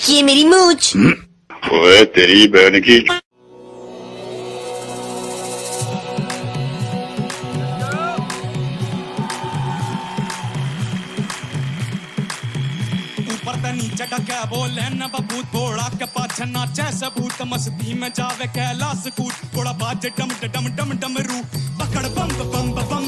देखिए मेरी मूछ। ओए तेरी बहन की ऊपर नीचे का बोले न बबूत थोड़ा के पाछे नाचे सबूत। मस्ती में जावे कैलाश कूट थोड़ा बाजे डम डम डम डम रू। पकड़ बम बम बम बम बम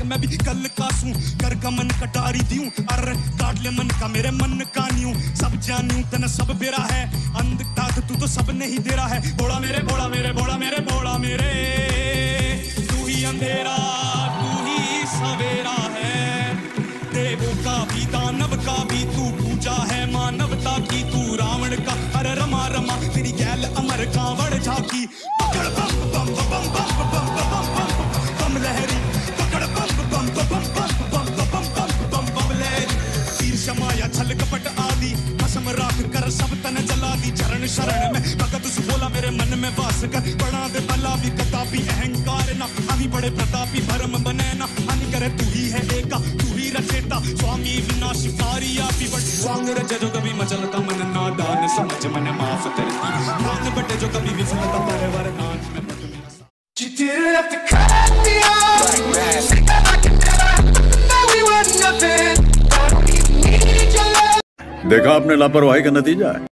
बालक मैं भी कल कासू कर गमन कटारी दियूं अर काट ले मन का मेरे मन का न्यू सब जानू तन सब बेरा है। अंध ताक तू तो सब नहीं दे रहा है। बोला मेरे बोला मेरे बोला मेरे बोला मेरे। तू ही अंधेरा, तू ही सवेरा है। देवों का भी दानव का भी तू पूजा है। मानवता की तू रावण का। हर रमा रमा, तेरी गैल अमर कांवड़ झाकी। कर सब तन जला दी चरण शरण में। भगत बोला, मेरे मन में वास कर। बड़ा दे बला भी कतापी अहंकार ना। हानि बड़े प्रतापी, भरम बने ना। हानि करे तू ही है एका, तू ही रचेता। स्वामी बिना पारी आपी बट। स्वांग रचे जो कभी मचलता मन नादान। समझ मन माफ़ करती नान बटे जो कभी विफलता परे देखा आपने लापरवाही का नतीजा है।